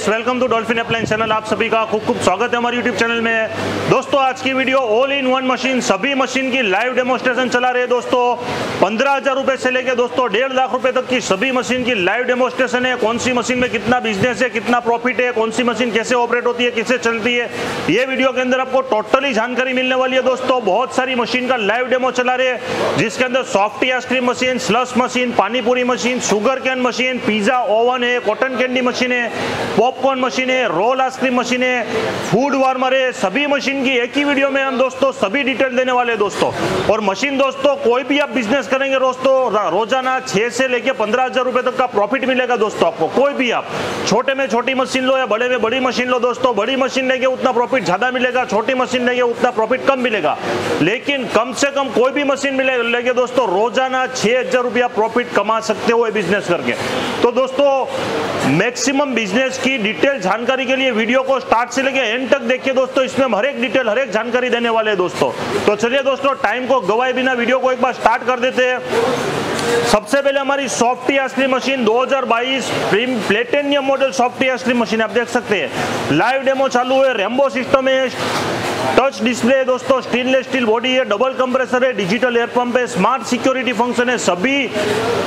Friends welcome to Dolphin अप्लाइन channel आप सभी का खूब खूब स्वागत है हमारे यूट्यूब चैनल में। दोस्तों, आज की video all in one machine सभी मशीन की लाइव डेमोस्ट्रेशन चला रहे दोस्तों। पंद्रह हज़ार रुपए से लेके दोस्तों, डेढ़ लाख रुपए तक की सभी मशीन की लाइव डेमोस्ट्रेशन है। कौन सी मशीन में कितना बिज़नेस है, कितना प्रॉफिट है, कौन सी मशीन कैसे ऑपरेट होती है, किससे चलती है, ये वीडियो के अंदर आपको टोटली जानकारी मिलने वाली है दोस्तों। बहुत सारी मशीन का लाइव डेमो चला रहे हैं, जिसके अंदर softy ice cream machine slush machine panipuri machine sugar cane machine pizza oven है कॉटन कैंडी मशीन है। पॉपकॉर्न मशीन है रोल आइसक्रीम मशीन है फ़ूड वार्मर है सभी मशीन की एक ही वीडियो में हम दोस्तों सभी डिटेल देने वाले दोस्तों। और मशीन दोस्तों, कोई भी आप बिज़नेस करेंगे दोस्तों रोज़ाना छह से लेके पंद्रह हज़ार रुपए तक का प्रॉफिट मिलेगा दोस्तों आपको, कोई भी आप। छोटे में छोटी मशीन लो या बड़े में बड़ी मशीन लो दोस्तों, बड़ी मशीन लेंगे उतना प्रॉफिट ज़्यादा मिलेगा, छोटी मशीन लेंगे उतना प्रॉफिट कम मिलेगा। लेकिन कम से कम कोई भी मशीन मिले लेंगे दोस्तों, रोज़ाना छह हज़ार रुपया प्रॉफिट कमा सकते हो बिज़नेस करके। तो दोस्तों मैक्सिमम बिज़नेस की डिटेल जानकारी के लिए वीडियो को स्टार्ट से लेके एंड तक देखिए दोस्तों, इसमें हर एक डिटेल, हर एक जानकारी देने वाले हैं दोस्तों। तो चलिए दोस्तों टाइम को गवाए बिना वीडियो को एक बार स्टार्ट कर देते हैं। सबसे पहले हमारी softy ice cream machine 2022 platinum model softy ice cream machine आप देख सकते हैं। लाइव डेमो चालू है रेमबो सिस्टम है टच डिस्प्ले है दोस्तों स्टेनलेस स्टील बॉडी है डबल कंप्रेसर है डिजिटल एयर पंप है स्मार्ट सिक्योरिटी फ़ंक्शन है, सभी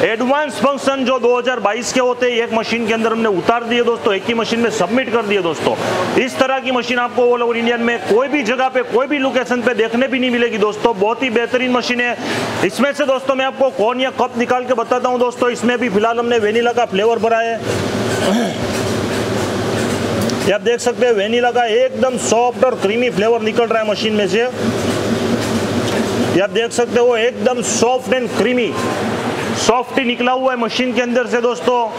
एडवांस फ़ंक्शन जो 2022 के होते हैं, एक मशीन के अंदर हमने उतार दिए, दोस्तों, एक ही मशीन में सबमिट कर दिए, दोस्तों। इस तरह की मशीन आपको ऑल ओवर इंडियन में कोई भी जगह पे, कोई भी लोकेशन पे देखने भी नहीं मिलेगी, दोस्तों। बहुत ही बेहतरीन मशीन है। इसमें से, दोस्तों, मैं आपको कौन या कप निकाल के बताता हूँ, दोस्तों। इसमें भी फ़िलहाल हमने वेनीला का फ्लेवर भरा है। ये आप देख सकते हैं वेनीला का एकदम सॉफ्ट और क्रीमी फ्लेवर निकल रहा है मशीन में से। ये आप देख सकते हो, एकदम सॉफ्ट एंड क्रीमी सॉफ्ट ही निकला हुआ है मशीन के अंदर से दोस्तों।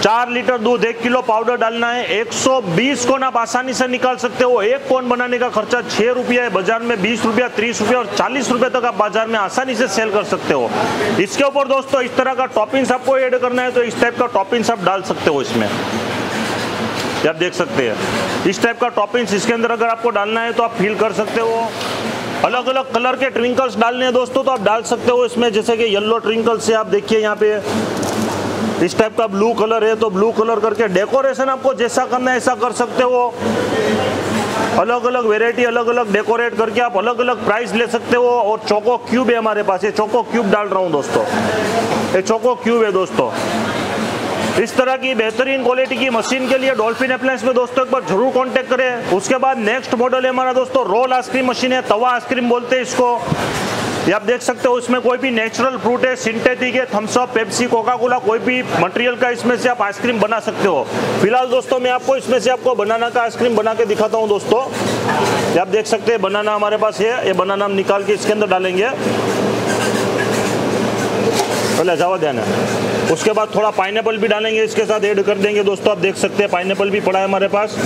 चार लीटर दूध, एक किलो पाउडर डालना है। 120 कोन आप आसानी से निकाल सकते हो। एक कोन बनाने का खर्चा छह रुपया है। बाज़ार में बीस रुपया, तीस रुपया और चालीस रुपये तक आप बाज़ार में आसानी से सेल कर सकते हो। इसके ऊपर दोस्तों, इस तरह का टॉपिंग्स आपको ऐड करना है तो इस टाइप का टॉपिंग्स आप डाल सकते हो इसमें। आप देख सकते हैं। इस टाइप का टॉपिंग्स इसके अंदर अगर आपको डालना है तो आप फील कर सकते हो। अलग अलग कलर के ट्रिंकल्स डालने हैं दोस्तों तो आप डाल सकते हो इसमें। जैसे कि येलो ट्रिंकल्स से आप देखिए यहाँ पे। इस टाइप का ब्लू कलर है तो ब्लू कलर करके डेकोरेशन आपको जैसा करना है ऐसा कर सकते हो। अलग अलग वेराइटी अलग अलग डेकोरेट करके आप अलग अलग प्राइस ले सकते हो। और चोको क्यूब है हमारे पास। ये चोको क्यूब डाल रहा हूँ दोस्तों। ये चोको क्यूब है दोस्तों। इस तरह की बेहतरीन क्वालिटी की मशीन के लिए डॉल्फिन अप्लायंस में दोस्तों एक बार ज़रूर कांटेक्ट करें। उसके बाद नेक्स्ट मॉडल है हमारा दोस्तों रोल आइसक्रीम मशीन है, तवा आइसक्रीम बोलते हैं इसको। ये आप देख सकते हो, इसमें कोई भी नेचुरल फ्रूट है सिंथेटिक है Thums Up Pepsi Coca Cola कोई भी मटेरियल का इसमें से आप आइसक्रीम बना सकते हो। फ़िलहाल दोस्तों मैं आपको इसमें से आपको बनाना का आइसक्रीम बना के दिखाता हूँ दोस्तों। ये आप देख सकते हैं बनाना हमारे पास है, ये बनाना हम निकाल के इसके अंदर डालेंगे। पहले जावा ध्यान है उसके बाद थोड़ा पाइनएपल भी डालेंगे, इसके साथ ऐड कर देंगे। दोस्तों, आप देख सकते हैं पाइनएप्पल भी पड़ा है हमारे पास।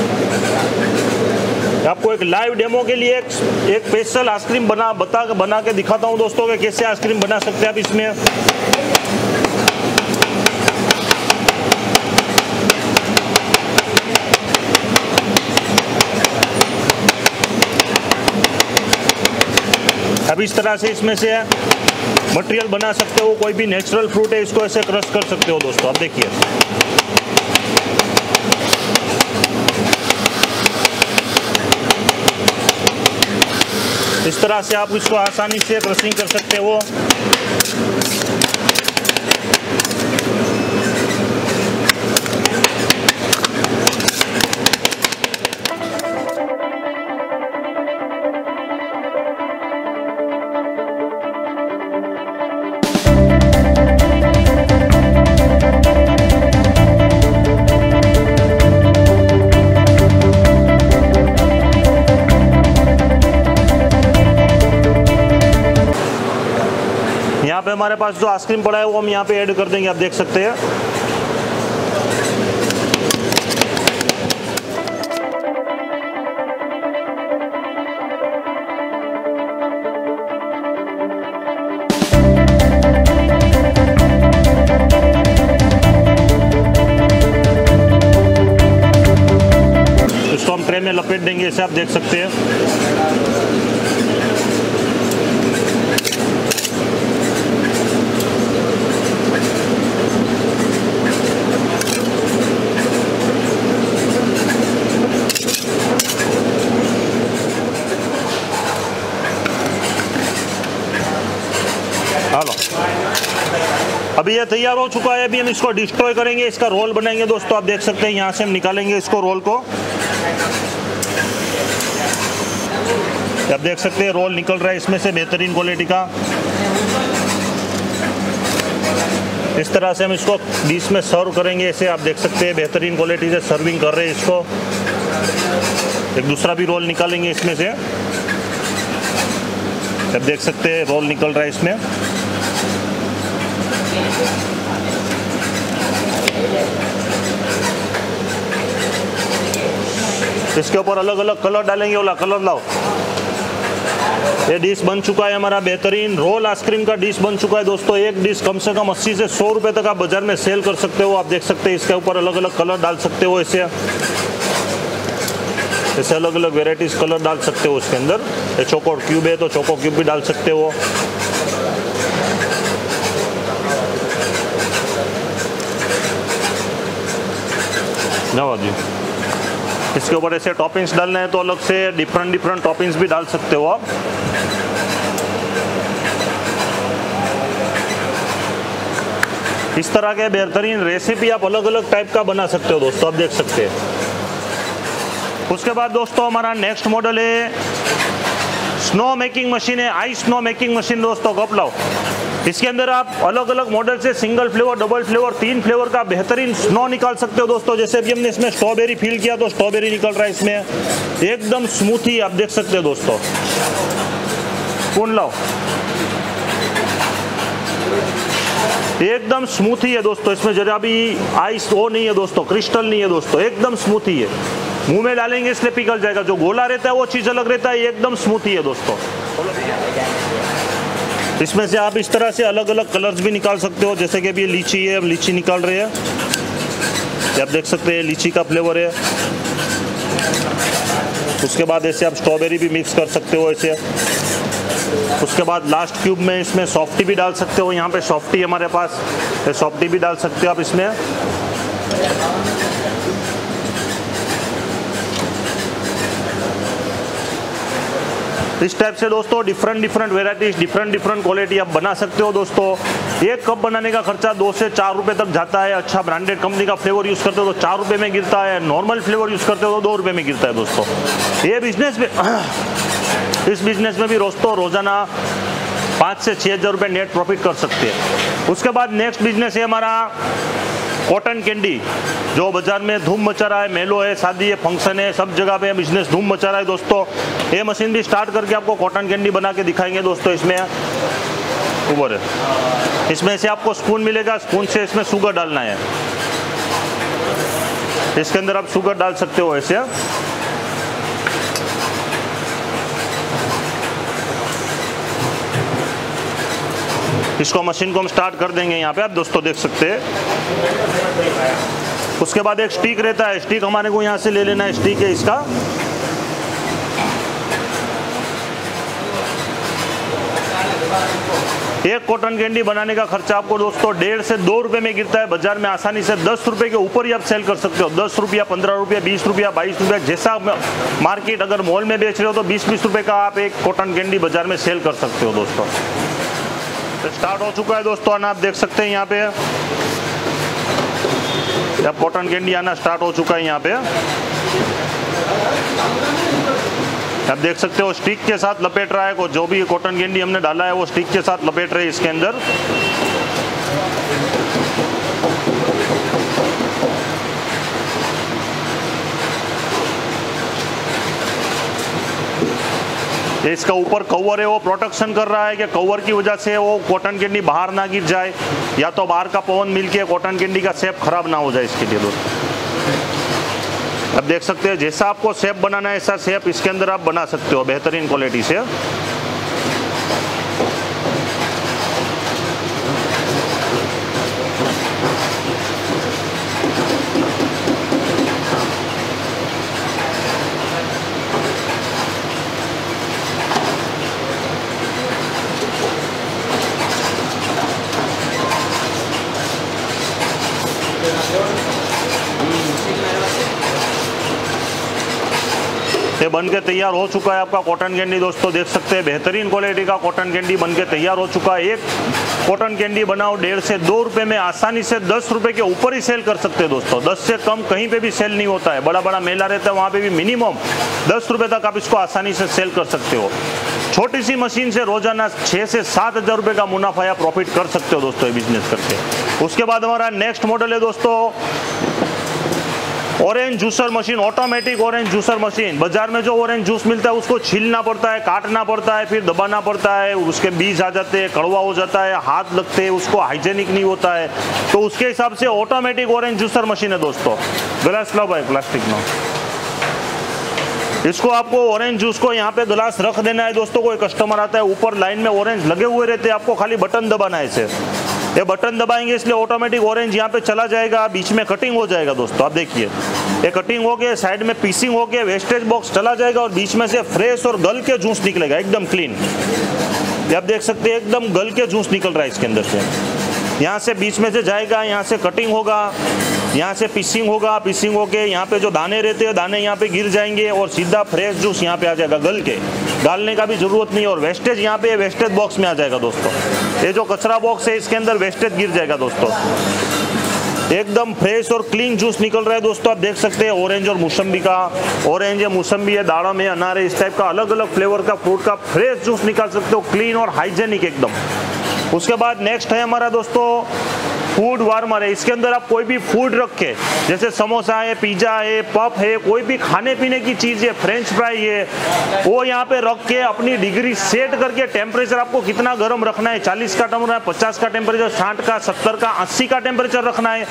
आपको एक लाइव डेमो के लिए एक एक स्पेशल आइसक्रीम बना, बता, बना के दिखाता हूँ दोस्तों कि कैसे आइसक्रीम बना सकते हैं आप इसमें। इस तरह से इसमें से मटेरियल बना सकते हो, कोई भी नेचुरल फ्रूट है, इसको ऐसे क्रश कर सकते हो दोस्तों, आप देखिए। इस तरह से आप इसको आसानी से क्रशिंग कर सकते हो। हमारे पास जो आइसक्रीम पड़ा है वो हम यहाँ पे ऐड कर देंगे, आप देख सकते हैं। इसको हम ट्रे में लपेट देंगे, इसे आप देख सकते हैं अभी ये तैयार हो चुका है अभी हम इसको डिस्ट्रॉय करेंगे, इसका रोल बनाएँगे। दोस्तों, आप देख सकते हैं, यहाँ से हम निकालेंगे इसको रोल को। आप देख सकते हैं रोल निकल रहा है इसमें से बेहतरीन क्वालिटी का। इस तरह से हम इसको डिश में सर्व करेंगे ऐसे आप देख सकते हैं, बेहतरीन क्वालिटी से सर्विंग कर रहे हैं इसको। एक दूसरा भी रोल निकालेंगे इसमें से। आप देख सकते हैं रोल निकल रहा है इसमें। इसके ऊपर अलग अलग कलर डालेंगे वाला कलर लाओ। ये डिश बन चुका है हमारा बेहतरीन। रोल आइसक्रीम का डिश बन चुका है दोस्तों। एक डिश कम से कम 80 से 100 रुपए तक आप बाज़ार में सेल कर सकते हो। आप देख सकते हैं इसके ऊपर अलग अलग कलर डाल सकते हो ऐसे ऐसे अलग अलग वेराइटीज कलर डाल सकते हो उसके अंदर। ये चोको क्यूब है तो चोको क्यूब भी डाल सकते हो। नवाब जी। इसके ऊपर ऐसे टॉपिंग्स डालने हैं तो अलग से डिफरेंट डिफरेंट टॉपिंग्स भी डाल सकते हो आप। इस तरह के बेहतरीन रेसिपी आप अलग अलग टाइप का बना सकते हो दोस्तों, आप देख सकते हैं। उसके बाद दोस्तों हमारा नेक्स्ट मॉडल है। स्नो मेकिंग मशीन है आई स्नो मेकिंग मशीन दोस्तों कप लाओ? इसके अंदर आप अलग अलग मॉडल से सिंगल फ्लेवर डबल फ्लेवर तीन फ्लेवर का बेहतरीन स्नो निकाल सकते हो दोस्तों। जैसे अभी हमने इसमें स्ट्रॉबेरी फील किया तो स्ट्रॉबेरी निकल रहा है इसमें। एकदम स्मूथी आप देख सकते हो दोस्तों। कौन लाओ एकदम स्मूथी है दोस्तों इसमें। जरा भी आइस वो नहीं है दोस्तों क्रिस्टल नहीं है दोस्तों। एकदम स्मूथी है। मुँह में डालेंगे इसलिए पिघल जाएगा। जो गोला रहता है, वो चीज़ अलग रहता है। एकदम स्मूथी है दोस्तों। इसमें से आप इस तरह से अलग अलग कलर्स भी निकाल सकते हो, जैसे कि अभी लीची है लीची निकाल रहे हैं। आप देख सकते हैं लीची का फ्लेवर है। उसके बाद ऐसे आप स्ट्रॉबेरी भी मिक्स कर सकते हो ऐसे। उसके बाद लास्ट क्यूब में इसमें सॉफ्टी भी डाल सकते हो, यहाँ पे सॉफ्टी हमारे पास। सॉफ्टी भी डाल सकते हो आप इसमें। इस टाइप से दोस्तों different different varieties different different quality आप बना सकते हो दोस्तों। एक कप बनाने का खर्चा दो से चार रुपए तक जाता है। अच्छा ब्रांडेड कंपनी का फ्लेवर यूज़ करते हो तो चार रुपए में गिरता है। नॉर्मल फ्लेवर यूज़ करते हो तो दो रुपए में गिरता है दोस्तों। ये बिज़नेस में, इस बिज़नेस में भी दोस्तों रोज़ाना पाँच से छः हज़ार रुपये नेट प्रॉफिट कर सकते हैं। उसके बाद नेक्स्ट बिज़नेस है हमारा कॉटन कैंडी जो बाज़ार में धूम मचा रहा है मेलो है शादी है फ़ंक्शन है सब जगह पे बिज़नेस धूम मचा रहा है दोस्तों ये मशीन भी स्टार्ट करके आपको कॉटन कैंडी बना के दिखाएँगे दोस्तों इसमें ऊबर है इसमें से आपको स्पून मिलेगा स्पून से इसमें शुगर डालना है इसके अंदर आप शुगर डाल सकते हो ऐसे इसको मशीन को हम स्टार्ट कर देंगे यहाँ पे आप दोस्तों देख सकते हैं उसके बाद एक स्टिक रहता है। स्टिक हमारे को यहाँ से ले लेना है। स्टिक है इसका। एक कॉटन कैंडी बनाने का खर्चा आपको दोस्तों डेढ़ से दो रुपए में गिरता है। बाज़ार में आसानी से दस रुपए के ऊपर ही आप सेल कर सकते हो। दस रुपया, पंद्रह रुपया, बीस रुपया, बाईस रुपया, जैसा मार्केट अगर मॉल में बेच रहे हो तो बीस बीस रुपए का आप एक कॉटन कैंडी बाज़ार में सेल कर सकते हो दोस्तों। तो स्टार्ट हो चुका है दोस्तों आप देख सकते हैं यहाँ पे। अब कॉटन कैंडी आना स्टार्ट हो चुका है यहाँ पे। आप देख सकते हो स्टिक के साथ लपेट रहा है को जो भी कॉटन कैंडी हमने डाला है, वो स्टिक के साथ लपेट रहे इसके अंदर। इसका ऊपर कवर है, वो प्रोटेक्शन कर रहा है कि कवर की वजह से वो कॉटन कैंडी बाहर ना गिर जाए, या तो बाहर का पवन मिल के कॉटन कैंडी का सेप खराब ना हो जाए इसके लिए दोस्तों अब देख सकते हैं, जैसा आपको सेप बनाना है, ऐसा सेप इसके अंदर आप बना सकते हो, बेहतरीन क्वालिटी से। बन के तैयार हो चुका है आपका कॉटन कैंडी। दोस्तों, देख सकते हैं, बेहतरीन क्वालिटी का कॉटन कैंडी बन के तैयार हो चुका है। एक कॉटन कैंडी बनाओ, डेढ़ से दो रुपए में आसानी से दस रुपए के ऊपर ही सेल कर सकते हैं दोस्तों। दस से कम कहीं पे भी सेल नहीं होता है। बड़ा बड़ा मेला रहता है, वहाँ पे भी मिनिमम दस रुपए तक आप इसको आसानी से सेल कर सकते हो। छोटी सी मशीन से रोज़ाना छह से सात हज़ार रुपए का मुनाफा या प्रॉफिट कर सकते हो दोस्तों, ये बिज़नेस करके। उसके बाद हमारा नेक्स्ट मॉडल है दोस्तों orange juicer machine automatic orange juicer machine बाज़ार में जो ऑरेंज जूस मिलता है, उसको छीलना पड़ता है, काटना पड़ता है, फिर दबाना पड़ता है, उसके बीज आ जाते हैं, कड़वा हो जाता है, हाथ लगते हैं, उसको हाइजेनिक नहीं होता है। तो उसके हिसाब से ऑटोमेटिक ऑरेंज जूसर मशीन है दोस्तों। ग्लास लो भाई प्लास्टिक में इसको आपको ऑरेंज जूस को यहाँ पे गिलास रख देना है दोस्तों, कोई कस्टमर आता है, ऊपर लाइन में ऑरेंज लगे हुए रहते हैं, आपको खाली बटन दबाना है इसे। ये बटन दबाएँगे इसलिए ऑटोमेटिक ऑरेंज यहाँ पे चला जाएगा, बीच में कटिंग हो जाएगा दोस्तों, आप देखिए। ये कटिंग हो गया साइड में पीसिंग हो गया वेस्टेज बॉक्स चला जाएगा और बीच में से फ्रेश और गल के जूस निकलेगा, एकदम क्लीन ये आप देख सकते हैं, एकदम गल के जूस निकल रहा है इसके अंदर से। यहाँ से बीच में से जाएगा, यहाँ से कटिंग होगा, यहाँ से पिसिंग होगा पिसिंग होके यहाँ पे जो दाने रहते हैं, दाने यहाँ पे गिर जाएँगे और सीधा फ्रेश जूस यहाँ पे आ जाएगा गल के। डालने का भी ज़रूरत नहीं और वेस्टेज यहाँ पे वेस्टेज बॉक्स में आ जाएगा दोस्तों। ये जो कचरा बॉक्स है, इसके अंदर वेस्टेज गिर जाएगा दोस्तों। एकदम फ्रेश और क्लीन जूस निकल रहा है दोस्तों, आप देख सकते हैं ऑरेंज और मौसम्बी का। ऑरेंज है मौसम्बी है दाड़म है अनार है, इस टाइप का अलग अलग फ्लेवर का फ्रूट का फ्रेश जूस निकाल सकते हो क्लीन और हाइजेनिक एकदम। उसके बाद नेक्स्ट है हमारा दोस्तों फ़ूड वार्मर है इसके अंदर आप कोई भी फ़ूड रख के, जैसे समोसा है, पिज्जा है पप है, कोई भी खाने पीने की चीज़ है, फ्रेंच फ्राई है, वो यहाँ पे रख के अपनी डिग्री सेट करके टेम्परेचर आपको कितना गर्म रखना है, चालीस का टेम्परेचर, पचास का टेम्परेचर, साठ का, सत्तर का, अस्सी का टेम्परेचर रखना है।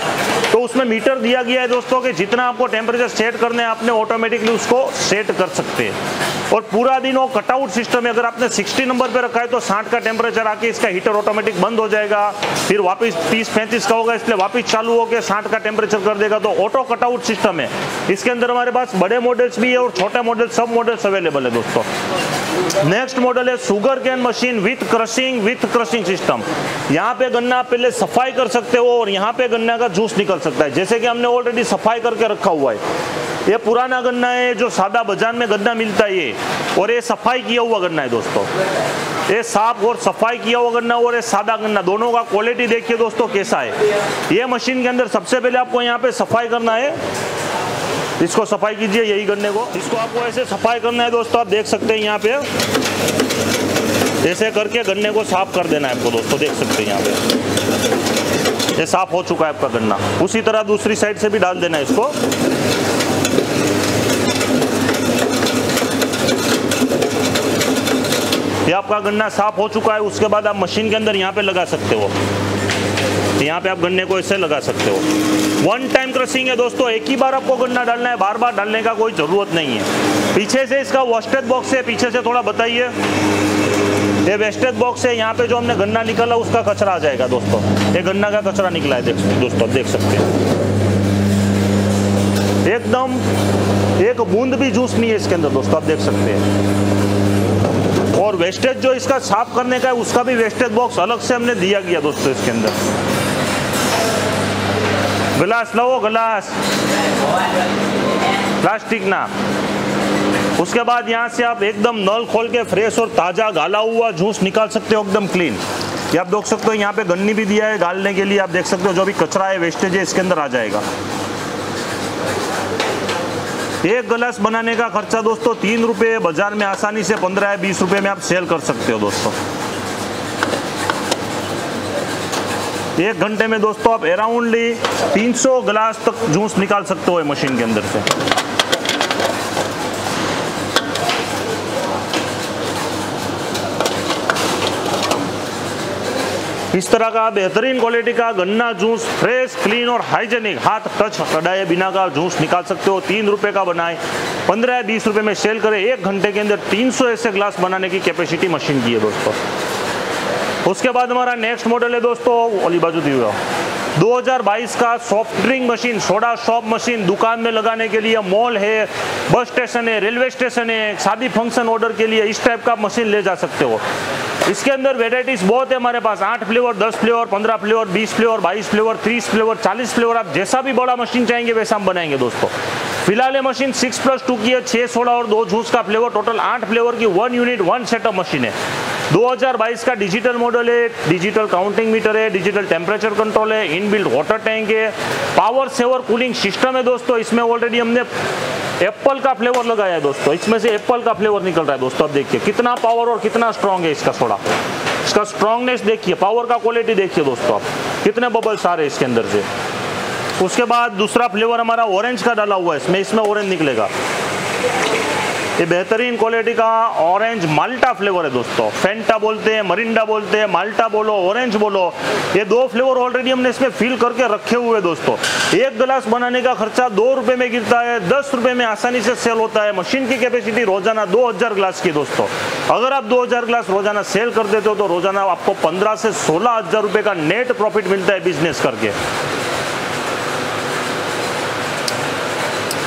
तो उसमें मीटर दिया गया है दोस्तों कि जितना आपको टेम्परेचर सेट करना है, आपने ऑटोमेटिकली उसको सेट कर सकते हैं। और पूरा दिन वो कटआउट सिस्टम है, अगर आपने 60 नंबर पे रखा है तो 60 का टेम्परेचर आके इसका हीटर ऑटोमेटिक बंद हो जाएगा, फिर वापस 30 पैंतीस का होगा, इसलिए वापस चालू होकर 60 का टेम्परेचर कर देगा तो ऑटो कटआउट सिस्टम है। इसके अंदर हमारे पास बड़े मॉडल्स भी है और छोटे मॉडल सब मॉडल्स अवेलेबल है दोस्तों। नेक्स्ट मॉडल है sugar cane machine with crushing with crushing system यहाँ पे गन्ना पहले सफ़ाई कर सकते हो और यहाँ पे गन्ना का जूस निकल सकता है। जैसे कि हमने ऑलरेडी सफ़ाई करके रखा हुआ है। ये पुराना गन्ना है, जो सादा बाज़ार में गन्ना मिलता है ये। और ये सफ़ाई किया हुआ गन्ना है दोस्तों। ये साफ़ और सफ़ाई किया हुआ गन्ना और ये सादा गन्ना। दोनों का क्वालिटी देखिए दोस्तों कैसा है। ये मशीन के अंदर सबसे पहले आपको यहाँ पे सफ़ाई करना है। इसको सफ़ाई कीजिए यही गन्ने को। इसको आपको ऐसे सफ़ाई करना है दोस्तों, आप देख सकते हैं यहाँ पे। ऐसे करके गन्ने को साफ़ कर देना है आपको दोस्तों, देख सकते हैं यहाँ पे। ये साफ़ हो चुका है आपका गन्ना। उसी तरह दूसरी साइड से भी डाल देना है इसको। ये आपका गन्ना साफ़ हो चुका है, उसके बाद आप मशीन के अंदर यहाँ पे लगा सकते हो। यहाँ पे आप गन्ने को ऐसे लगा सकते हो। वन टाइम क्रशिंग है दोस्तों, एक ही बार आपको गन्ना डालना है बार बार डालने का कोई ज़रूरत नहीं है। पीछे से इसका वॉस्टेज बॉक्स है, पीछे से थोड़ा बताइए। ये वेस्टेज बॉक्स है, यहाँ पे जो हमने गन्ना निकाला, उसका कचरा आ जाएगा दोस्तों। ये गन्ना का कचरा निकला है, देख दोस्तों, देख सकते हैं। एकदम, एक बूंद भी जूस नहीं है इसके अंदर, दोस्तों, आप देख सकते हैं। और वेस्टेज जो इसका साफ़ करने का है, उसका भी वेस्टेज बॉक्स अलग से हमने दिया गया दोस्तों इसके अंदर। गिलास लो गिलास। प्लास्टिक ना। उसके बाद यहाँ से आप एकदम नल खोल के फ्रेश और ताज़ा गाला हुआ जूस निकाल सकते हो एकदम क्लीन ये आप देख सकते हो, यहाँ पे गन्नी भी दिया है गालने के लिए, आप देख सकते हो, जो भी कचरा है वेस्टेज है, इसके अंदर आ जाएगा। एक गिलास बनाने का खर्चा दोस्तों, तीन रुपये बाज़ार में आसानी से पंद्रह या बीस रुपये में आप सेल कर सकते हो दोस्तों। एक घंटे में दोस्तों, आप अराउंडली 300 ग्लास तक जूस निकाल सकते हो मशीन के अंदर से। इस तरह का बेहतरीन क्वालिटी का गन्ना जूस फ्रेश क्लीन और हाइजेनिक हाथ टच कटाए बिना का जूस निकाल सकते हो, तीन रुपए का बनाए। पंद्रह या बीस रुपए में सेल करें, एक घंटे के अंदर तीन सौ ऐसे ग्लास बनाने की कैपेसिटी मशीन की है दोस्तों। उसके बाद हमारा नेक्स्ट मॉडल है दोस्तों अली बाजू दी 2022 का soft drink machine, soda shop machine दुकान में लगाने के लिए मॉल है, बस स्टेशन है, रेलवे स्टेशन है, शादी फ़ंक्शन ऑर्डर के लिए इस टाइप का मशीन ले जा सकते हो। इसके अंदर वेराइटीज बहुत है हमारे पास, आठ फ्लेवर, दस फ्लेवर, पंद्रह फ्लेवर, बीस फ्लेवर, बाईस फ्लेवर, तीस फ्लेवर, चालीस फ्लेवर, आप जैसा भी बड़ा मशीन चाहेंगे वैसा हम बनाएँगे दोस्तों। फ़िलहाल ये मशीन सिक्स प्लस टू की है, छह, सोलह और दो जूस का फ्लेवर टोटल आठ फ्लेवर की one unit one setup machine है। 2022 का डिजिटल मॉडल है डिजिटल काउंटिंग मीटर है डिजिटल टेम्परेचर कंट्रोल है इनबिल्ट वाटर टैंक है पावर सेवर कूलिंग सिस्टम है दोस्तों। इसमें ऑलरेडी हमने एप्पल का फ्लेवर लगाया है दोस्तों। इसमें से एप्पल का फ्लेवर निकल रहा है दोस्तों। अब देखिए, कितना पावर और कितना स्ट्रॉन्ग है इसका सोडा इसका स्ट्रॉन्गनेस देखिए पावर का क्वालिटी देखिए दोस्तों आप। कितने बबल्स आ रहे हैं इसके अंदर से। उसके बाद दूसरा फ्लेवर हमारा ऑरेंज का डाला हुआ है, इसमें इसमें ऑरेंज निकलेगा। ये बेहतरीन क्वालिटी का ऑरेंज माल्टा फ्लेवर है दोस्तों। फेंटा बोलते हैं मरिंडा बोलते हैं माल्टा बोलो ऑरेंज बोलो। ये दो फ्लेवर ऑलरेडी हमने इसमें फिल करके रखे हुए हैं दोस्तों। एक गिलास बनाने का खर्चा दो रुपए में गिरता है, दस रुपए में आसानी से सेल होता है। मशीन की कैपेसिटी रोज़ाना दो हज़ार ग्लास की दोस्तों। अगर आप दो हज़ार ग्लास रोज़ाना सेल कर देते हो तो रोज़ाना आपको पंद्रह से सोलह हज़ार रुपए का नेट प्रॉफिट मिलता है बिज़नेस करके।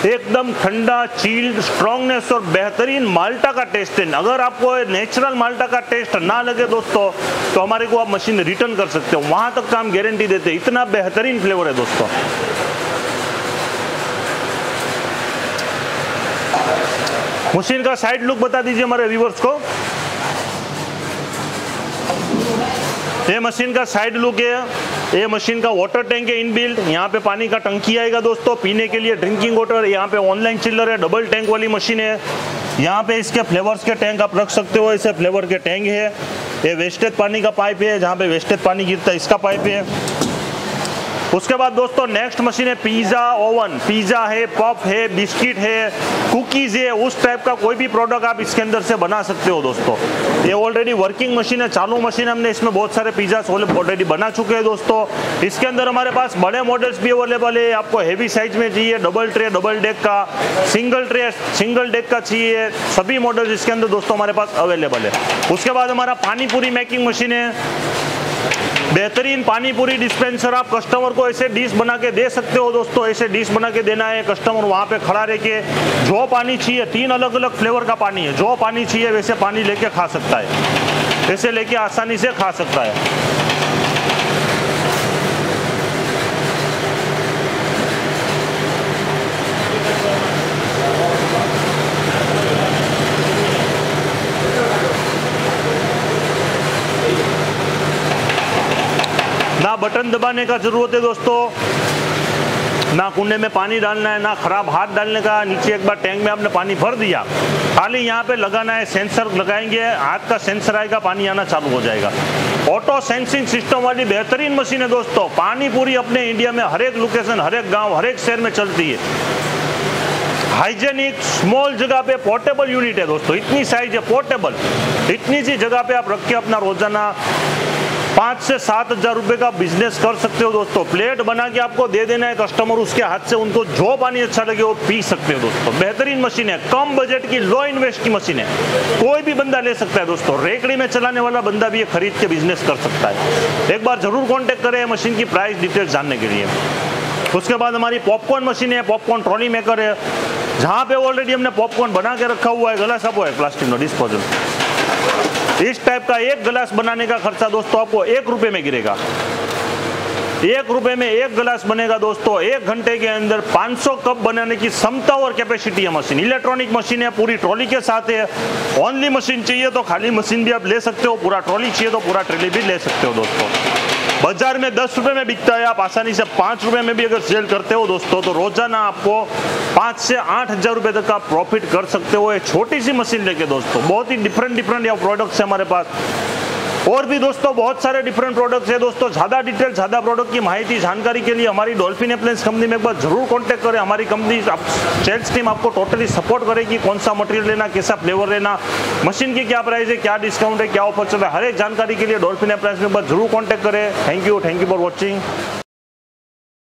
एकदम ठंडा चील्ड स्ट्रॉन्गनेस और बेहतरीन माल्टा का टेस्ट है अगर आपको नेचुरल माल्टा का टेस्ट ना लगे दोस्तों तो हमारे को आप मशीन रिटर्न कर सकते हो। वहाँ तक का हम गारंटी देते हैं। इतना बेहतरीन फ्लेवर है दोस्तों। मशीन का साइड लुक बता दीजिए हमारे व्यूवर्स को। ये मशीन का साइड लुक है। ये मशीन का वाटर टैंक है इनबिल्ट यहाँ पे पानी का टंकी आएगा दोस्तों, पीने के लिए ड्रिंकिंग वाटर यहाँ पे ऑनलाइन चिल्लर है डबल टैंक वाली मशीन है। यहाँ पे इसके फ्लेवर्स के टैंक आप रख सकते हो, इसे फ्लेवर के टैंक है। ये वेस्टेज पानी का पाइप है, जहाँ पे वेस्टेज पानी गिरता है, इसका पाइप है। उसके बाद दोस्तों नेक्स्ट मशीन है पिज्जा ओवन पिज्जा है पफ है बिस्किट है कुकीज है, उस टाइप का कोई भी प्रोडक्ट आप इसके अंदर से बना सकते हो दोस्तों। ये ऑलरेडी वर्किंग मशीन है, चालू मशीन हमने इसमें बहुत सारे पिज्जा ऑलरेडी बना चुके हैं दोस्तों। इसके अंदर हमारे पास बड़े मॉडल्स भी अवेलेबल है, आपको हैवी साइज़ में चाहिए डबल ट्रे डबल डेक का सिंगल ट्रे सिंगल डेक का चाहिए, सभी मॉडल्स इसके अंदर दोस्तों हमारे पास अवेलेबल है। उसके बाद हमारा पानीपुरी मेकिंग मशीन है। बेहतरीन पानी पूरी डिस्पेंसर आप कस्टमर को ऐसे डिश बना के दे सकते हो दोस्तों, ऐसे डिश बना के देना है कस्टमर वहाँ पे खड़ा रह के जो पानी चाहिए, तीन अलग अलग फ्लेवर का पानी है, जो पानी चाहिए वैसे पानी लेके खा सकता है, ऐसे लेके आसानी से खा सकता है। ना बटन दबाने का ज़रूरत है दोस्तों, ना कुंडे में पानी डालना है, ना खराब हाथ डालने का, नीचे एक बार टैंक में आपने पानी भर दिया, खाली यहाँ पे लगाना है, सेंसर लगाएँगे, हाथ का सेंसर आएगा, पानी आना चालू हो जाएगा। ऑटो सेंसिंग सिस्टम वाली बेहतरीन मशीन है दोस्तों, पानी पूरी अपने इंडिया में हर एक लोकेशन हर एक गाँव हर एक शहर में चलती है। हाइजेनिक स्मॉल जगह पे पोर्टेबल यूनिट है दोस्तों, इतनी साइज़ है पोर्टेबल, इतनी सी जगह पे आप रख के अपना रोज़ाना पाँच से सात हज़ार रुपये का बिज़नेस कर सकते हो दोस्तों। प्लेट बना के आपको दे देना है कस्टमर उसके हाथ से उनको जो पानी अच्छा लगे, वो पी सकते हो दोस्तों। बेहतरीन मशीन है, कम बजट की लो इन्वेस्ट की मशीन है। कोई भी बंदा ले सकता है दोस्तों। रेकड़ी में चलाने वाला बंदा भी ये खरीद के बिज़नेस कर सकता है। एक बार ज़रूर कॉन्टेक्ट करें मशीन की प्राइस डिटेल्स जानने के लिए। उसके बाद हमारी पॉपकॉर्न मशीन है पॉपकॉर्न ट्रॉली मेकर है। जहाँ पे ऑलरेडी हमने पॉपकॉर्न बना के रखा हुआ है, गला सब है प्लास्टिक नो डिस्पोजल इस टाइप का एक गिलास बनाने का खर्चा दोस्तों आपको एक रुपए में गिरेगा। एक रुपए में एक गिलास बनेगा दोस्तों, एक घंटे के अंदर 500 कप बनाने की क्षमता और कैपेसिटी है मशीन इलेक्ट्रॉनिक मशीन है, पूरी ट्रॉली के साथ है। ओनली मशीन चाहिए तो खाली मशीन भी आप ले सकते हो, पूरा ट्रॉली चाहिए तो पूरा ट्रेली भी ले सकते हो दोस्तों। बाज़ार में दस रुपए में बिकता है, आप आसानी से पाँच रुपए में भी अगर सेल करते हो दोस्तों तो रोज़ाना आपको पाँच से आठ हज़ार रुपए तक का प्रॉफिट कर सकते हो। एक छोटी सी मशीन लेके दोस्तों, बहुत ही डिफरेंट डिफरेंट या प्रोडक्ट्स है हमारे पास। और भी दोस्तों, बहुत सारे डिफरेंट प्रोडक्ट्स है दोस्तों। ज़्यादा डिटेल ज़्यादा प्रोडक्ट की माहिती, जानकारी के लिए हमारी डॉल्फिन एप्लेंस कंपनी में एक बार ज़रूर कॉन्टैक्ट करें। हमारी कंपनी सेल्स टीम आपको टोटली सपोर्ट करेगी। कौन सा मटेरियल लेना, कैसा फ्लेवर लेना मशीन की क्या प्राइस है, क्या डिस्काउंट है, क्या ऑफ़र चल रहा है, हर एक जानकारी के लिए डॉल्फिन अप्लायंस में एक बार ज़रूर कॉन्टैक्ट करें। Thank you thank you for watching